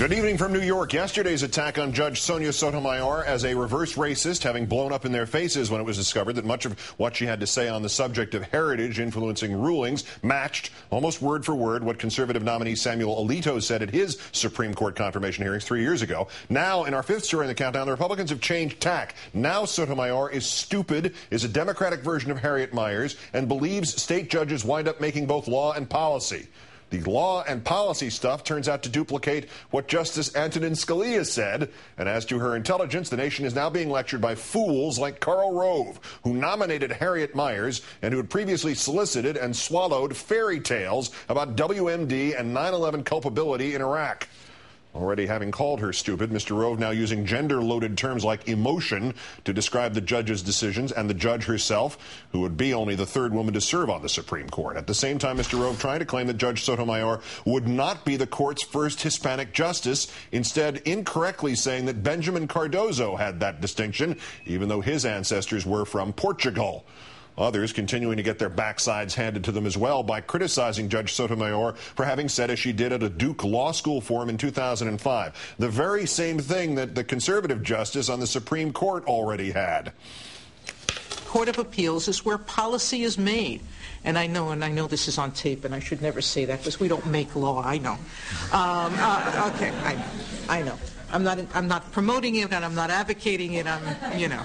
Good evening from New York. Yesterday's attack on Judge Sonia Sotomayor as a reverse racist, having blown up in their faces when it was discovered that much of what she had to say on the subject of heritage influencing rulings matched almost word for word what conservative nominee Samuel Alito said at his Supreme Court confirmation hearings three years ago. Now, in our fifth story in the countdown, the Republicans have changed tack. Now Sotomayor is stupid, is a Democratic version of Harriet Miers, and believes state judges wind up making both law and policy. The law and policy stuff turns out to duplicate what Justice Antonin Scalia said. And as to her intelligence, the nation is now being lectured by fools like Karl Rove, who nominated Harriet Miers and who had previously solicited and swallowed fairy tales about WMD and 9 11 culpability in Iraq. Already having called her stupid, Mr. Rove now using gender loaded terms like emotion to describe the judge's decisions and the judge herself, who would be only the third woman to serve on the Supreme Court. At the same time, Mr. Rove trying to claim that Judge Sotomayor would not be the court's first Hispanic justice, instead, incorrectly saying that Benjamin Cardozo had that distinction, even though his ancestors were from Portugal. Others continuing to get their backsides handed to them as well by criticizing Judge Sotomayor for having said, as she did at a Duke Law School forum in 2005, the very same thing that the conservative justice on the Supreme Court already had. Court of Appeals is where policy is made. And I know, and I know this is on tape, and I should never say that because we don't make law. I know. Um, uh, okay, I, I know. I'm not, I'm not promoting it and I'm not advocating it. I'm, you know.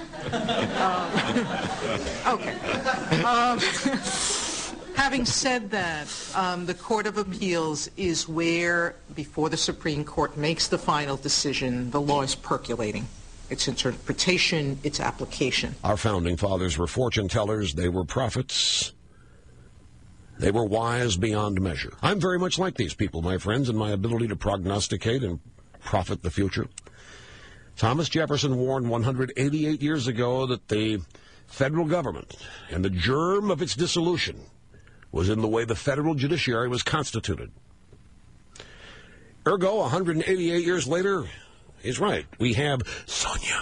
Um, okay. Um, having said that, um, the Court of Appeals is where, before the Supreme Court makes the final decision, the law is percolating. Its interpretation, its application. Our founding fathers were fortune tellers, they were prophets. They were wise beyond measure. I'm very much like these people, my friends, in my ability to prognosticate and prophet the future. Thomas Jefferson warned 188 years ago that the federal government and the germ of its dissolution was in the way the federal judiciary was constituted. Ergo, 188 years later, he's right. We have Sonia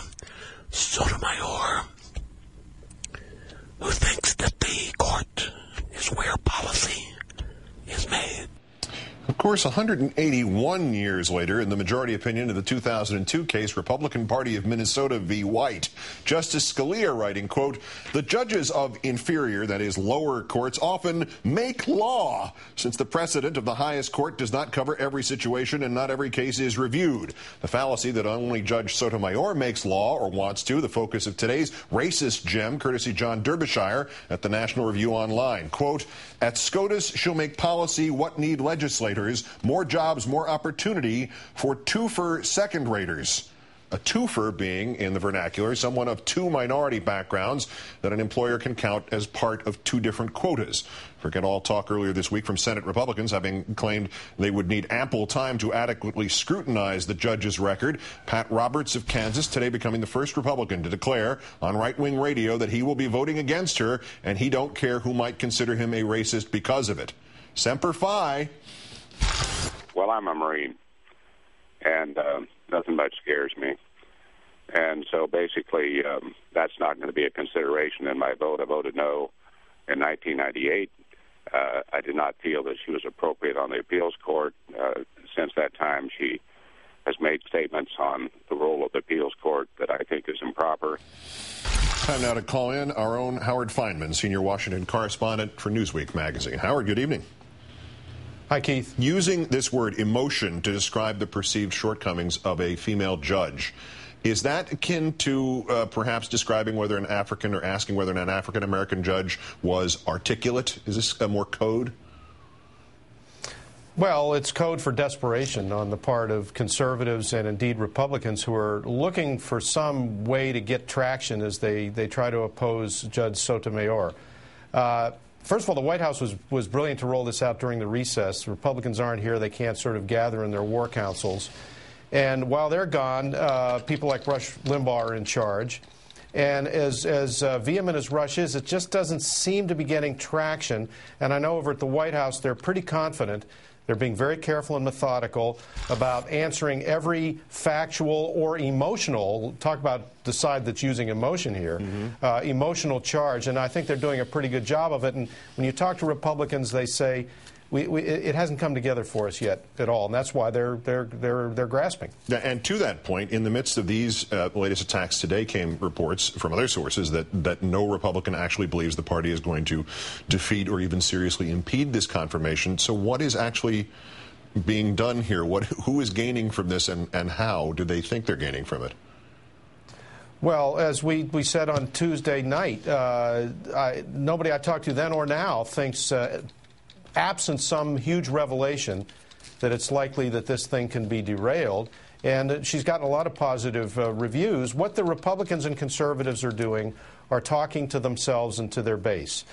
Sotomayor, who thinks that the court is where policy is made. Of course, 181 years later, in the majority opinion of the 2002 case, Republican Party of Minnesota v. White, Justice Scalia writing, quote, the judges of inferior, that is, lower courts, often make law, since the precedent of the highest court does not cover every situation and not every case is reviewed. The fallacy that only Judge Sotomayor makes law or wants to, the focus of today's racist gem, courtesy John Derbyshire at the National Review Online. Quote, at SCOTUS, she'll make policy what need legislators more jobs, more opportunity for twofer second raters. A twofer being, in the vernacular, someone of two minority backgrounds that an employer can count as part of two different quotas. Forget all talk earlier this week from Senate Republicans having claimed they would need ample time to adequately scrutinize the judge's record. Pat Roberts of Kansas today becoming the first Republican to declare on right-wing radio that he will be voting against her and he don't care who might consider him a racist because of it. Semper Fi. Well, I'm a Marine, and uh, nothing much scares me. And so basically, um, that's not going to be a consideration in my vote. I voted no in 1998. Uh, I did not feel that she was appropriate on the appeals court. Uh, since that time, she has made statements on the role of the appeals court that I think is improper. Time now to call in our own Howard Fineman, senior Washington correspondent for Newsweek magazine. Howard, good evening. Hi, Keith. Using this word emotion to describe the perceived shortcomings of a female judge, is that akin to uh, perhaps describing whether an African or asking whether an African American judge was articulate? Is this a more code? Well, it's code for desperation on the part of conservatives and indeed Republicans who are looking for some way to get traction as they, they try to oppose Judge Sotomayor. Uh, First of all, the White House was, was brilliant to roll this out during the recess. Republicans aren't here. They can't sort of gather in their war councils. And while they're gone, uh, people like Rush Limbaugh are in charge. And as, as uh, vehement as Rush is, it just doesn't seem to be getting traction. And I know over at the White House, they're pretty confident they're being very careful and methodical about answering every factual or emotional, talk about the side that's using emotion here, mm-hmm. uh, emotional charge. And I think they're doing a pretty good job of it. And when you talk to Republicans, they say, we, we, it hasn't come together for us yet at all, and that's why they're they're they're they're grasping. And to that point, in the midst of these uh, latest attacks today, came reports from other sources that that no Republican actually believes the party is going to defeat or even seriously impede this confirmation. So, what is actually being done here? What who is gaining from this, and and how do they think they're gaining from it? Well, as we, we said on Tuesday night, uh, I, nobody I talked to then or now thinks, uh, absent some huge revelation, that it's likely that this thing can be derailed. And she's gotten a lot of positive uh, reviews. What the Republicans and conservatives are doing are talking to themselves and to their base.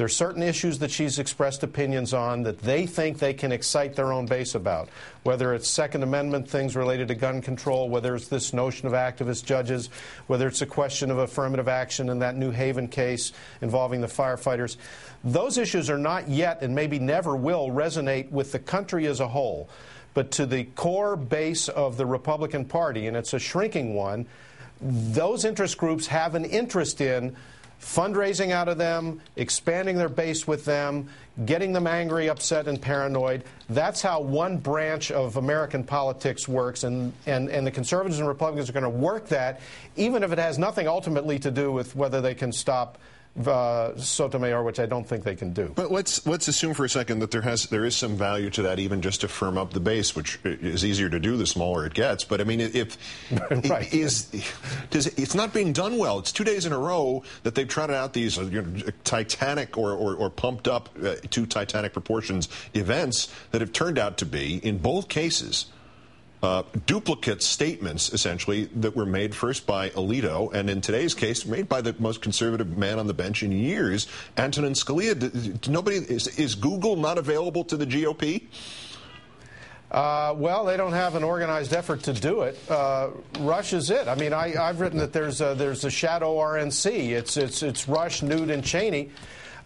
There are certain issues that she's expressed opinions on that they think they can excite their own base about, whether it's Second Amendment things related to gun control, whether it's this notion of activist judges, whether it's a question of affirmative action in that New Haven case involving the firefighters. Those issues are not yet and maybe never will resonate with the country as a whole. But to the core base of the Republican Party, and it's a shrinking one, those interest groups have an interest in fundraising out of them, expanding their base with them, getting them angry, upset, and paranoid. That's how one branch of American politics works, and, and, and the conservatives and Republicans are going to work that, even if it has nothing ultimately to do with whether they can stop uh, Sotomayor, which I don't think they can do. But let's let's assume for a second that there has there is some value to that, even just to firm up the base, which is easier to do the smaller it gets. But I mean, if right. is does it's not being done well. It's two days in a row that they've trotted out these uh, you know, titanic or, or, or, pumped up uh, to titanic proportions events that have turned out to be in both cases uh, duplicate statements, essentially, that were made first by Alito, and in today's case, made by the most conservative man on the bench in years, Antonin Scalia. Nobody is, is Google not available to the GOP? Uh, well, they don't have an organized effort to do it. Uh, Rush is it. I mean, I, have written that there's a, there's a shadow RNC. It's it's it's Rush, Newt, and Cheney.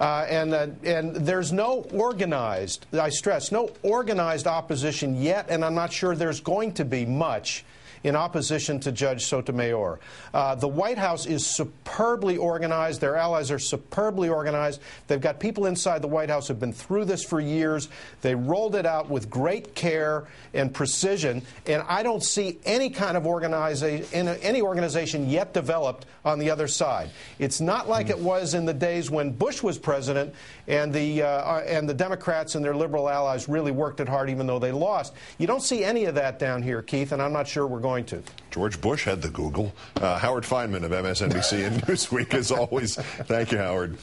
Uh, and, uh, and there's no organized, I stress, no organized opposition yet, and I'm not sure there's going to be much in opposition to Judge Sotomayor. Uh, the White House is superbly organized. Their allies are superbly organized. They've got people inside the White House who have been through this for years. They rolled it out with great care and precision, and I don't see any kind of organization, any organization yet developed on the other side. It's not like it was in the days when Bush was president and the uh, uh, and the Democrats and their liberal allies really worked it hard, even though they lost. You don't see any of that down here, Keith, and I'm not sure we're going to. George Bush had the Google. Uh, Howard Fineman of MSNBC and Newsweek, as always. Thank you, Howard.